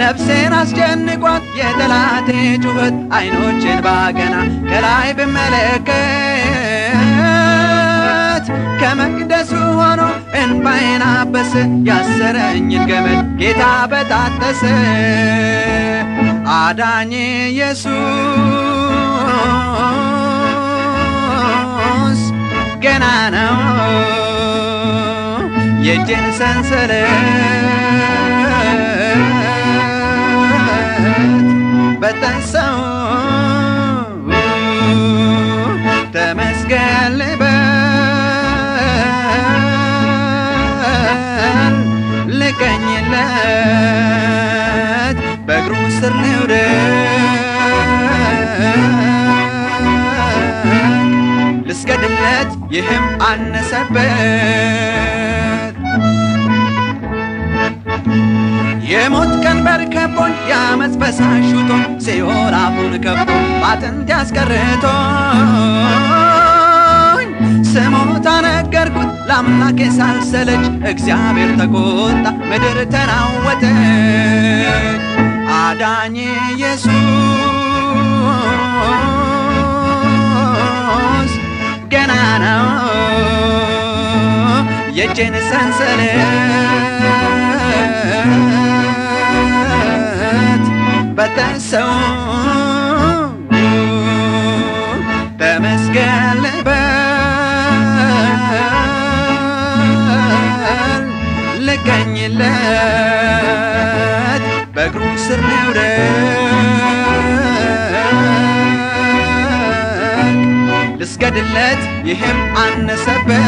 ነፍሴን አስጨንቋት የጠላቴ ጩኸት አይኖችን ባገና ከላይ ብመለከት ከመቅደሱ ሆኖ እንባዬን አበሰ ያሰረኝን ገመድ ጌታ በጣጠሰ አዳኝ ኢየሱስ ገና ነው። የእጅን ሰንሰለት በጠሰው ልስገድለት ይህም አነሰበት። የሞት ቀንበር ከቦኝ የአመፅ ፈሳሽ ውጦኝ ሲኦል አፉን ከፍቶ ባጥንት ያስቀርቶኝ። ስሞታ ነገርኩት ለአምላኬ ሳልሰለች እግዚአብሔር ተቆጣ ምድር ተናወጠች። አዳኝ ኢየሱስ ነው የእጄን ሰንሰለት በጠሰው ተመስገን ልበል ልቀኝለት በእግሩ ስር ልውደቅ ልስገድለት ይህም አነሰበት።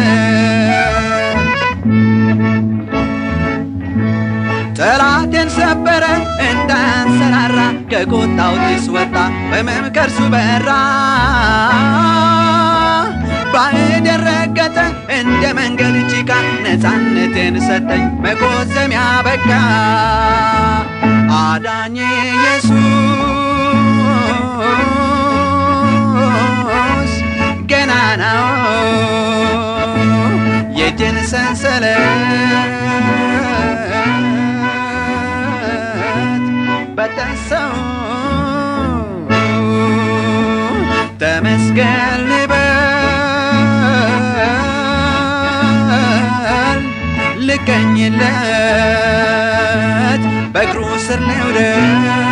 ጠላቴን ሰበረ እንዳያንሰራራ ከቁጣው ጢስ ወጣ በመምከር ሱ በራ። ባዕድ የረገጠ እንደ መንገድ ጭቃ ነፃነቴን ሰጠኝ መጎዘሚያ በቃ። አዳኜ ኢየሱስ ነው የእጅን ሰንሰለት በጠሰው ተመስገን ልበል ልቀኝለት በእግሩ ስር ልውደቅ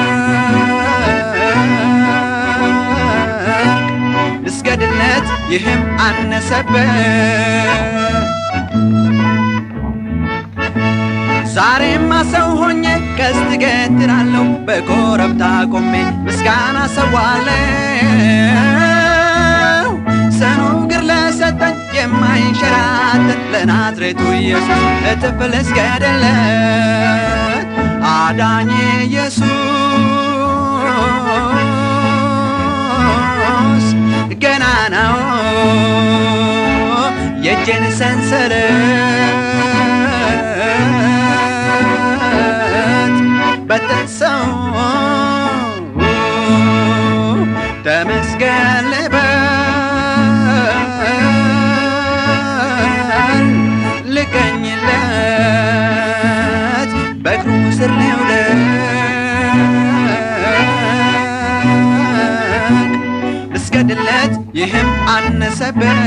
ልስገድለት ይህም አነሰበት ዛሬማ ሰው ሆኜ ቀስት ገትራለሁ በኮረብታ ቆሜ ምስጋና ሰዋለሁ ሰኑግር ለሰጠኝ የማይንሸራተት ለናዝሬቱ ኢየሱስ እጥፍ ልስገድለት አዳኝ ኢየሱስ ነው። የእጄን ሰንሰለት በጠሰው ተመስገን ልበል። ልቀኝለት በእግሩ ስር ልውደቅ ልስገድለት ይህም አነሰበት።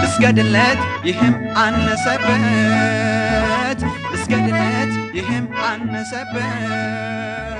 ልስገድለት ይህም አነሰበት። ልስገድለት ይህም አነሰበት